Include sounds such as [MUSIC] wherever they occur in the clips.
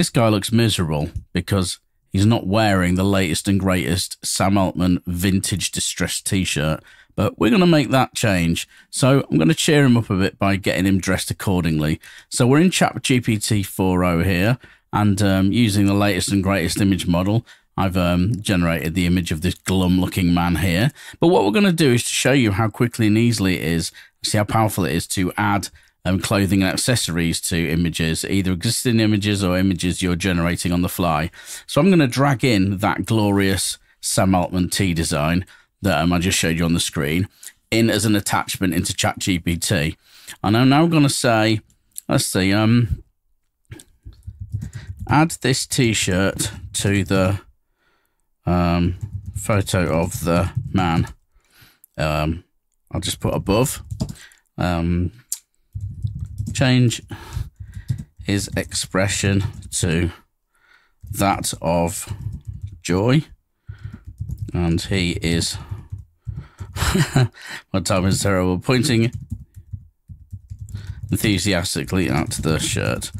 This guy looks miserable because he's not wearing the latest and greatest Sam Altman vintage distressed t shirt. But we're going to make that change. So I'm going to cheer him up a bit by getting him dressed accordingly. So we're in ChatGPT 4o here and um, using the latest and greatest image model. I've um, generated the image of this glum looking man here. But what we're going to do is to show you how quickly and easily it is, see how powerful it is to add um, clothing and accessories to images, either existing images or images you're generating on the fly. So I'm going to drag in that glorious Sam Altman T design that um, I just showed you on the screen in as an attachment into ChatGPT. And I'm now going to say, let's see, um, add this T-shirt to the um, photo of the man. Um, I'll just put above. Um, change his expression to that of joy. And he is, [LAUGHS] my time is terrible, pointing enthusiastically at the shirt.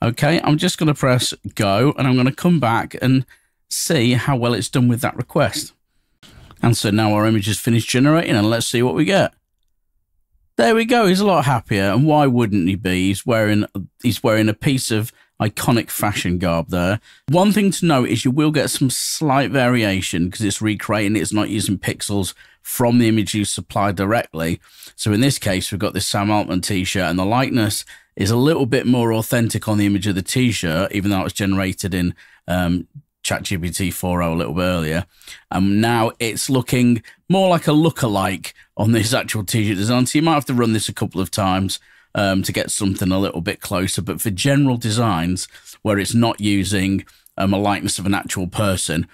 Okay, I'm just going to press go and I'm going to come back and see how well it's done with that request. And so now our image is finished generating and let's see what we get. There we go. He's a lot happier. And why wouldn't he be? He's wearing, he's wearing a piece of iconic fashion garb there. One thing to note is you will get some slight variation because it's recreating. It's not using pixels from the image you supplied directly. So in this case, we've got this Sam Altman t-shirt and the likeness is a little bit more authentic on the image of the t-shirt, even though it was generated in um, ChatGPT 4o a little bit earlier. And now it's looking more like a lookalike on this actual t-shirt design. So you might have to run this a couple of times um, to get something a little bit closer. But for general designs where it's not using um, a likeness of an actual person,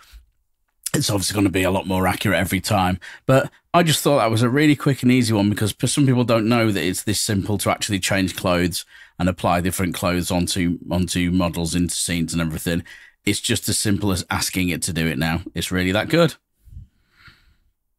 it's obviously going to be a lot more accurate every time. But I just thought that was a really quick and easy one because some people don't know that it's this simple to actually change clothes and apply different clothes onto onto models into scenes and everything. It's just as simple as asking it to do it now. It's really that good.